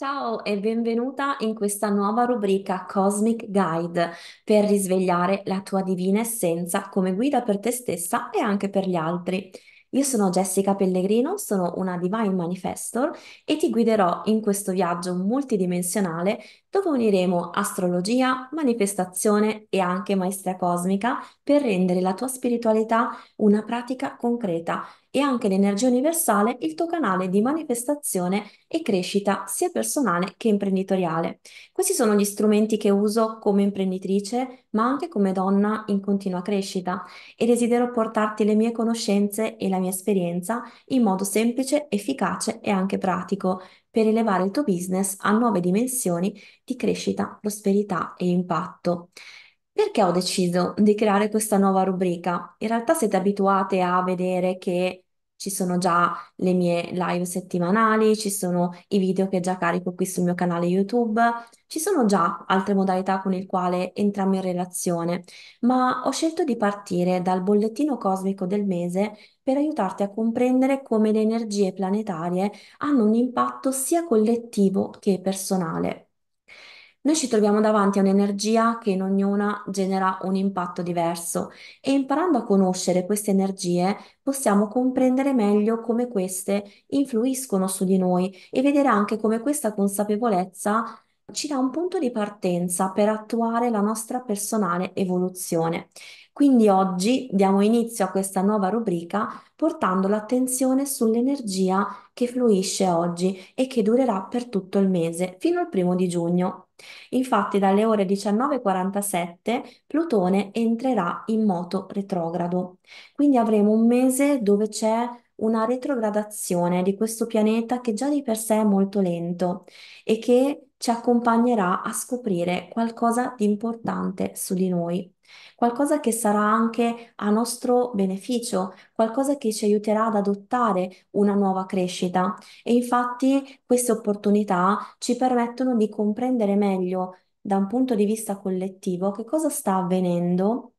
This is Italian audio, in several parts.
Ciao e benvenuta in questa nuova rubrica Cosmic Guide per risvegliare la tua divina essenza come guida per te stessa e anche per gli altri. Io sono Jessica Pellegrino, sono una Divine Manifestor e ti guiderò in questo viaggio multidimensionale dove uniremo astrologia, manifestazione e anche maestria cosmica per rendere la tua spiritualità una pratica concreta e anche l'energia universale il tuo canale di manifestazione e crescita sia personale che imprenditoriale. Questi sono gli strumenti che uso come imprenditrice, ma anche come donna in continua crescita e desidero portarti le mie conoscenze e la mia esperienza in modo semplice, efficace e anche pratico per elevare il tuo business a nuove dimensioni di crescita, prosperità e impatto. Perché ho deciso di creare questa nuova rubrica? In realtà siete abituate a vedere che ci sono già le mie live settimanali, ci sono i video che già carico qui sul mio canale YouTube, ci sono già altre modalità con le quali entriamo in relazione, ma ho scelto di partire dal bollettino cosmico del mese per aiutarti a comprendere come le energie planetarie hanno un impatto sia collettivo che personale. Noi ci troviamo davanti a un'energia che in ognuna genera un impatto diverso e imparando a conoscere queste energie possiamo comprendere meglio come queste influiscono su di noi e vedere anche come questa consapevolezza ci dà un punto di partenza per attuare la nostra personale evoluzione. Quindi oggi diamo inizio a questa nuova rubrica portando l'attenzione sull'energia che fluisce oggi e che durerà per tutto il mese, fino al primo di giugno. Infatti dalle ore 19.47 Plutone entrerà in moto retrogrado. Quindi avremo un mese dove c'è una retrogradazione di questo pianeta che già di per sé è molto lento e che ci accompagnerà a scoprire qualcosa di importante su di noi, qualcosa che sarà anche a nostro beneficio, qualcosa che ci aiuterà ad adottare una nuova crescita. E infatti queste opportunità ci permettono di comprendere meglio da un punto di vista collettivo che cosa sta avvenendo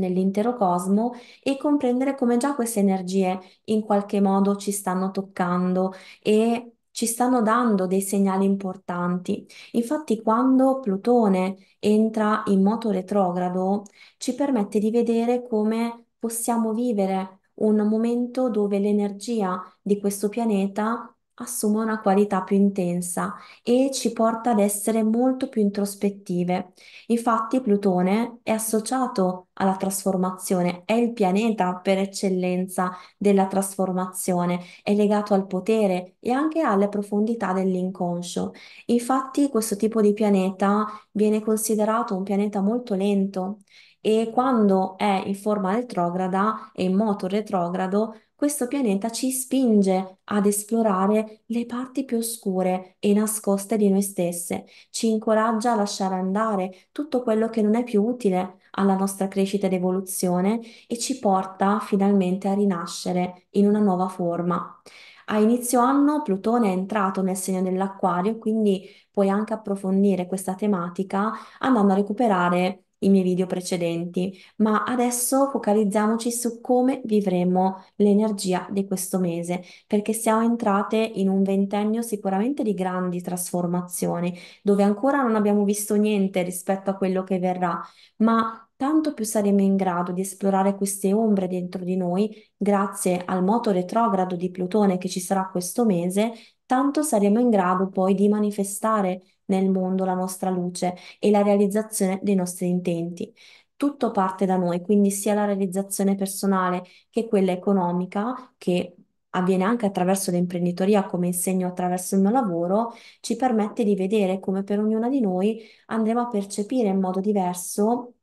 nell'intero cosmo e comprendere come già queste energie in qualche modo ci stanno toccando e ci stanno dando dei segnali importanti. Infatti, quando Plutone entra in moto retrogrado, ci permette di vedere come possiamo vivere un momento dove l'energia di questo pianeta assume una qualità più intensa e ci porta ad essere molto più introspettive. Infatti Plutone è associato alla trasformazione, è il pianeta per eccellenza della trasformazione, è legato al potere e anche alle profondità dell'inconscio. Infatti questo tipo di pianeta viene considerato un pianeta molto lento e quando è in forma retrograda e in moto retrogrado questo pianeta ci spinge ad esplorare le parti più oscure e nascoste di noi stesse, ci incoraggia a lasciare andare tutto quello che non è più utile alla nostra crescita ed evoluzione e ci porta finalmente a rinascere in una nuova forma. A inizio anno Plutone è entrato nel segno dell'Acquario, quindi puoi anche approfondire questa tematica andando a recuperare i miei video precedenti, ma adesso focalizziamoci su come vivremo l'energia di questo mese, perché siamo entrate in un ventennio sicuramente di grandi trasformazioni, dove ancora non abbiamo visto niente rispetto a quello che verrà, ma tanto più saremo in grado di esplorare queste ombre dentro di noi, grazie al moto retrogrado di Plutone che ci sarà questo mese, tanto saremo in grado poi di manifestare nel mondo la nostra luce e la realizzazione dei nostri intenti. Tutto parte da noi, quindi sia la realizzazione personale che quella economica, che avviene anche attraverso l'imprenditoria, come insegno attraverso il mio lavoro, ci permette di vedere come per ognuna di noi andremo a percepire in modo diverso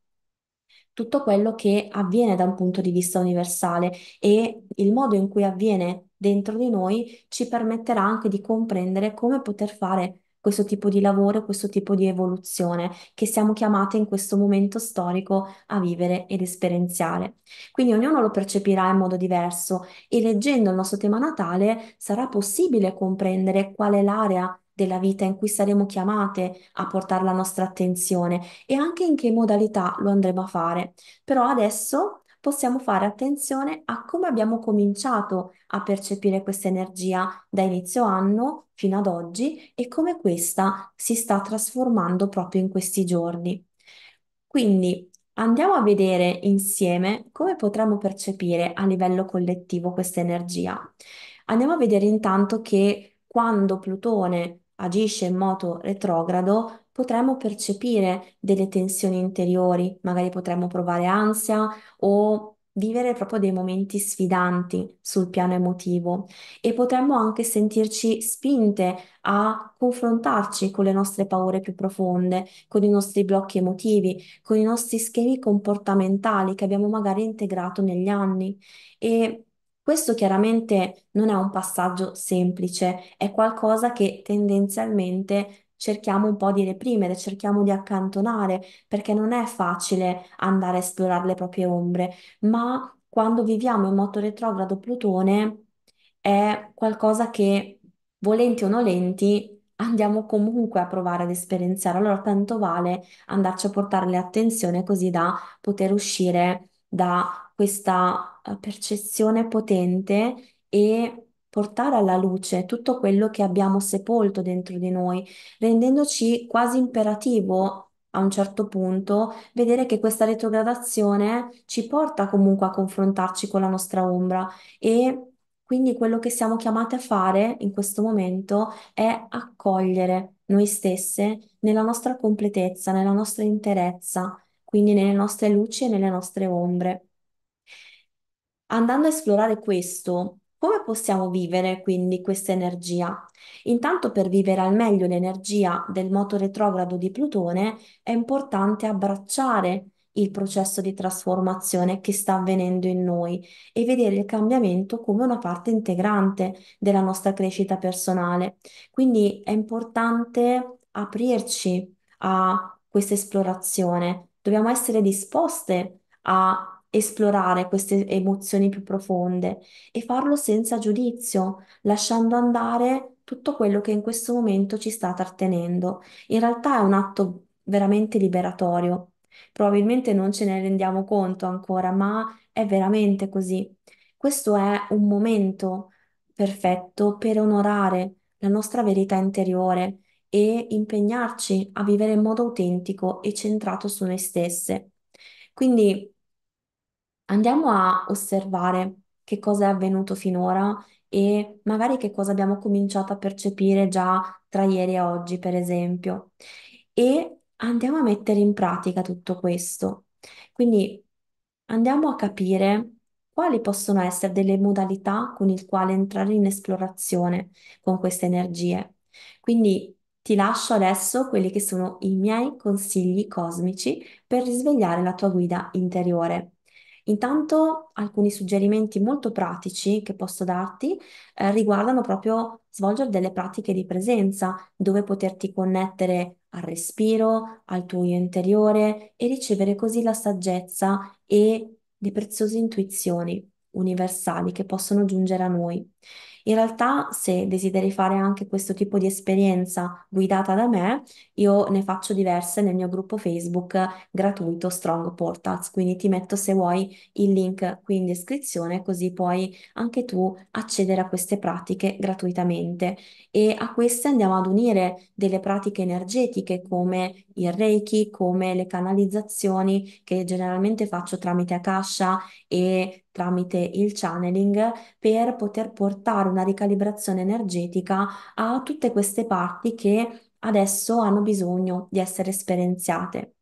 tutto quello che avviene da un punto di vista universale e il modo in cui avviene dentro di noi ci permetterà anche di comprendere come poter fare questo tipo di lavoro, questo tipo di evoluzione che siamo chiamate in questo momento storico a vivere ed esperienziare. Quindi ognuno lo percepirà in modo diverso e leggendo il nostro tema natale sarà possibile comprendere qual è l'area della vita in cui saremo chiamate a portare la nostra attenzione e anche in che modalità lo andremo a fare. Però adesso possiamo fare attenzione a come abbiamo cominciato a percepire questa energia da inizio anno fino ad oggi e come questa si sta trasformando proprio in questi giorni. Quindi andiamo a vedere insieme come potremmo percepire a livello collettivo questa energia. Andiamo a vedere intanto che quando Plutone agisce in moto retrogrado, potremmo percepire delle tensioni interiori, magari potremmo provare ansia o vivere proprio dei momenti sfidanti sul piano emotivo e potremmo anche sentirci spinte a confrontarci con le nostre paure più profonde, con i nostri blocchi emotivi, con i nostri schemi comportamentali che abbiamo magari integrato negli anni. E questo chiaramente non è un passaggio semplice, è qualcosa che tendenzialmente cerchiamo un po' di reprimere, cerchiamo di accantonare, perché non è facile andare a esplorare le proprie ombre, ma quando viviamo in moto retrogrado Plutone è qualcosa che, volenti o nolenti, andiamo comunque a provare ad esperienziare. Allora tanto vale andarci a portare l'attenzione così da poter uscire da questa eh, percezione potente e portare alla luce tutto quello che abbiamo sepolto dentro di noi, rendendoci quasi imperativo a un certo punto vedere che questa retrogradazione ci porta comunque a confrontarci con la nostra ombra e quindi quello che siamo chiamate a fare in questo momento è accogliere noi stesse nella nostra completezza, nella nostra interezza, quindi nelle nostre luci e nelle nostre ombre. Andando a esplorare questo, come possiamo vivere quindi questa energia? Intanto per vivere al meglio l'energia del moto retrogrado di Plutone è importante abbracciare il processo di trasformazione che sta avvenendo in noi e vedere il cambiamento come una parte integrante della nostra crescita personale. Quindi è importante aprirci a questa esplorazione. Dobbiamo essere disposte a esplorare queste emozioni più profonde e farlo senza giudizio, lasciando andare tutto quello che in questo momento ci sta trattenendo. In realtà è un atto veramente liberatorio. Probabilmente non ce ne rendiamo conto ancora, ma è veramente così. Questo è un momento perfetto per onorare la nostra verità interiore e impegnarci a vivere in modo autentico e centrato su noi stesse. Quindi Andiamo a osservare che cosa è avvenuto finora e magari che cosa abbiamo cominciato a percepire già tra ieri e oggi, per esempio. E andiamo a mettere in pratica tutto questo. Quindi andiamo a capire quali possono essere delle modalità con il quale entrare in esplorazione con queste energie. Quindi ti lascio adesso quelli che sono i miei consigli cosmici per risvegliare la tua guida interiore. Intanto alcuni suggerimenti molto pratici che posso darti eh, riguardano proprio svolgere delle pratiche di presenza, dove poterti connettere al respiro, al tuo io interiore e ricevere così la saggezza e le preziose intuizioni universali che possono giungere a noi. In realtà, se desideri fare anche questo tipo di esperienza guidata da me, io ne faccio diverse nel mio gruppo Facebook gratuito Strong Portals, quindi ti metto se vuoi il link qui in descrizione, così puoi anche tu accedere a queste pratiche gratuitamente. E a queste andiamo ad unire delle pratiche energetiche come il Reiki, come le canalizzazioni che generalmente faccio tramite Akasha e tramite il channeling per poter portare una ricalibrazione energetica a tutte queste parti che adesso hanno bisogno di essere esperienziate.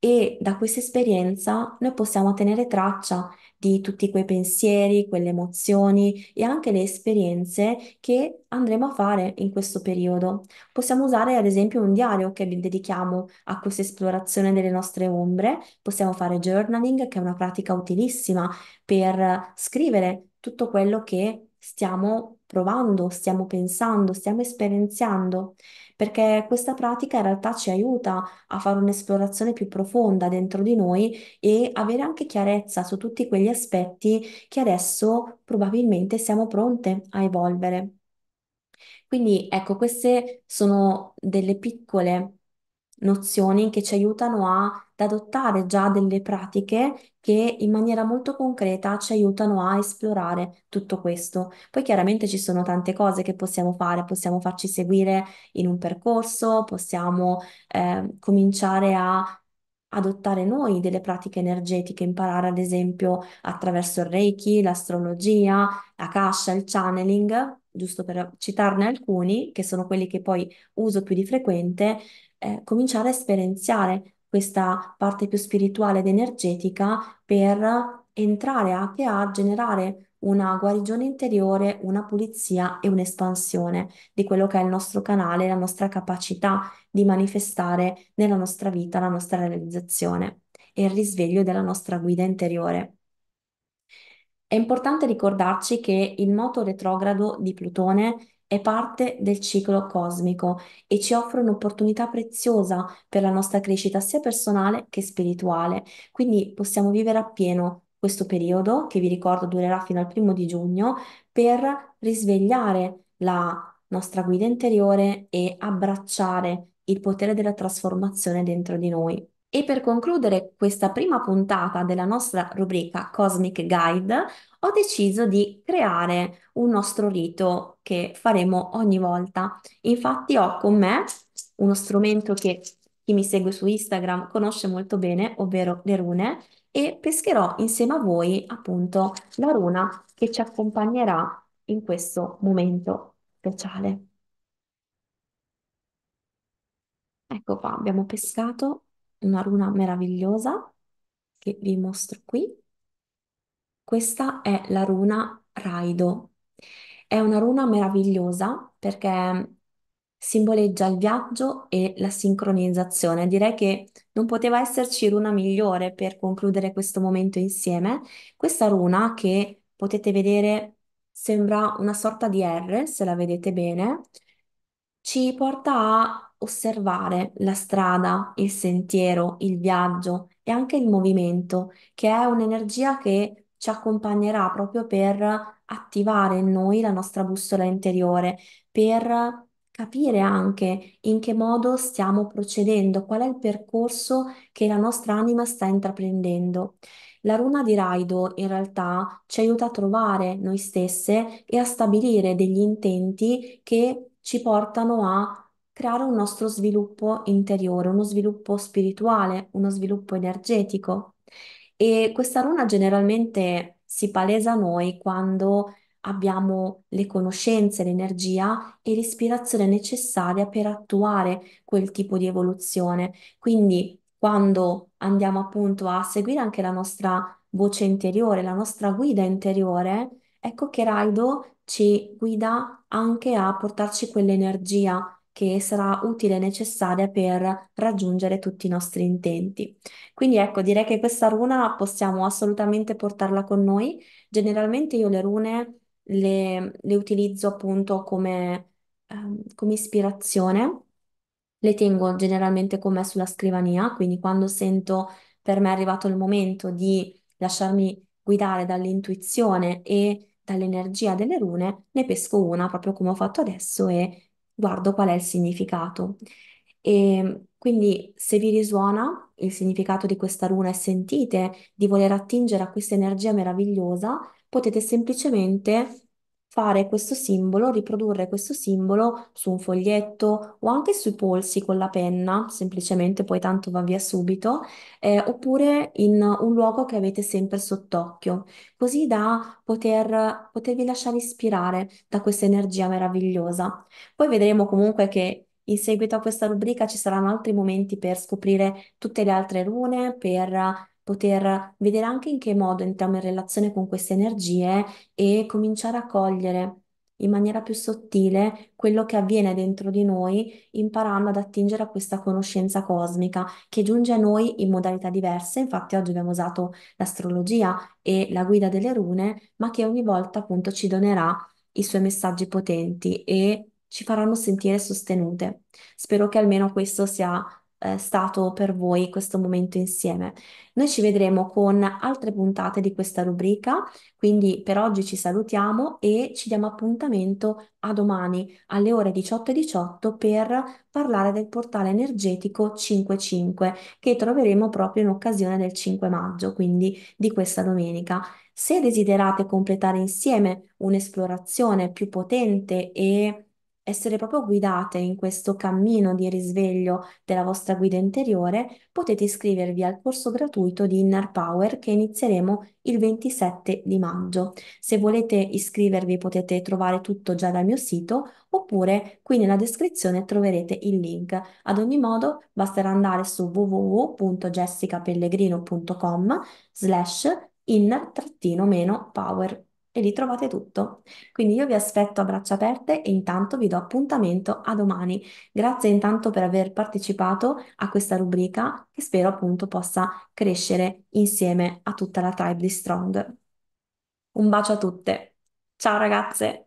E da questa esperienza noi possiamo tenere traccia di tutti quei pensieri, quelle emozioni e anche le esperienze che andremo a fare in questo periodo. Possiamo usare ad esempio un diario che dedichiamo a questa esplorazione delle nostre ombre, possiamo fare journaling, che è una pratica utilissima per scrivere tutto quello che stiamo provando, stiamo pensando, stiamo esperienziando, perché questa pratica in realtà ci aiuta a fare un'esplorazione più profonda dentro di noi e avere anche chiarezza su tutti quegli aspetti che adesso probabilmente siamo pronte a evolvere. Quindi ecco, queste sono delle piccole nozioni che ci aiutano a- ad adottare già delle pratiche che in maniera molto concreta ci aiutano a esplorare tutto questo. Poi chiaramente ci sono tante cose che possiamo fare, possiamo farci seguire in un percorso, possiamo eh, cominciare a adottare noi delle pratiche energetiche, imparare ad esempio attraverso il Reiki, l'astrologia, Akasha, il channeling, giusto per citarne alcuni, che sono quelli che poi uso più di frequente, eh, cominciare a esperienziare questa parte più spirituale ed energetica per entrare anche a generare una guarigione interiore, una pulizia e un'espansione di quello che è il nostro canale, la nostra capacità di manifestare nella nostra vita la nostra realizzazione e il risveglio della nostra guida interiore. È importante ricordarci che il moto retrogrado di Plutone è parte del ciclo cosmico e ci offre un'opportunità preziosa per la nostra crescita sia personale che spirituale. Quindi possiamo vivere appieno questo periodo, che vi ricordo durerà fino al primo di giugno, per risvegliare la nostra guida interiore e abbracciare il potere della trasformazione dentro di noi. E per concludere questa prima puntata della nostra rubrica Cosmic Guide, ho deciso di creare un nostro rito che faremo ogni volta. Infatti ho con me uno strumento che chi mi segue su Instagram conosce molto bene, ovvero le rune, e pescherò insieme a voi appunto la runa che ci accompagnerà in questo momento speciale. Ecco qua, abbiamo pescato una runa meravigliosa che vi mostro qui. Questa è la runa Raido. È una runa meravigliosa perché simboleggia il viaggio e la sincronizzazione. Direi che non poteva esserci runa migliore per concludere questo momento insieme. Questa runa che potete vedere sembra una sorta di R, se la vedete bene, ci porta a osservare la strada, il sentiero, il viaggio e anche il movimento, che è un'energia che ci accompagnerà proprio per attivare in noi la nostra bussola interiore, per capire anche in che modo stiamo procedendo, qual è il percorso che la nostra anima sta intraprendendo. La runa di Raido in realtà ci aiuta a trovare noi stesse e a stabilire degli intenti che ci portano a creare un nostro sviluppo interiore, uno sviluppo spirituale, uno sviluppo energetico. E questa runa generalmente si palesa a noi quando abbiamo le conoscenze, l'energia e l'ispirazione necessaria per attuare quel tipo di evoluzione. Quindi, quando andiamo appunto a seguire anche la nostra voce interiore, la nostra guida interiore, ecco che Raido ci guida anche a portarci quell'energia che sarà utile e necessaria per raggiungere tutti i nostri intenti. Quindi ecco, direi che questa runa possiamo assolutamente portarla con noi. Generalmente io le rune le, le utilizzo appunto come, ehm, come ispirazione. Le tengo generalmente con me sulla scrivania, quindi quando sento per me è arrivato il momento di lasciarmi guidare dall'intuizione e dall'energia delle rune, ne pesco una proprio come ho fatto adesso e guardo qual è il significato. E quindi se vi risuona il significato di questa runa e sentite di voler attingere a questa energia meravigliosa, potete semplicemente fare questo simbolo, riprodurre questo simbolo su un foglietto o anche sui polsi con la penna, semplicemente poi tanto va via subito, eh, oppure in un luogo che avete sempre sott'occhio, così da poter, potervi lasciare ispirare da questa energia meravigliosa. Poi vedremo comunque che in seguito a questa rubrica ci saranno altri momenti per scoprire tutte le altre rune, per poter vedere anche in che modo entriamo in relazione con queste energie e cominciare a cogliere in maniera più sottile quello che avviene dentro di noi, imparando ad attingere a questa conoscenza cosmica che giunge a noi in modalità diverse. Infatti oggi abbiamo usato l'astrologia e la guida delle rune, ma che ogni volta appunto ci donerà i suoi messaggi potenti e ci faranno sentire sostenute. Spero che almeno questo sia eh, stato per voi questo momento insieme. Noi ci vedremo con altre puntate di questa rubrica, quindi per oggi ci salutiamo e ci diamo appuntamento a domani alle ore 18.18 18 per parlare del portale energetico 55 che troveremo proprio in occasione del 5 maggio, quindi di questa domenica. Se desiderate completare insieme un'esplorazione più potente e essere proprio guidate in questo cammino di risveglio della vostra guida interiore, potete iscrivervi al corso gratuito di Inner Power che inizieremo il 27 di maggio. Se volete iscrivervi potete trovare tutto già dal mio sito oppure qui nella descrizione troverete il link. Ad ogni modo basterà andare su www.jessicapellegrino.com slash inner-power e lì trovate tutto. Quindi io vi aspetto a braccia aperte e intanto vi do appuntamento a domani. Grazie intanto per aver partecipato a questa rubrica che spero appunto possa crescere insieme a tutta la tribe di Strong. Un bacio a tutte. Ciao ragazze!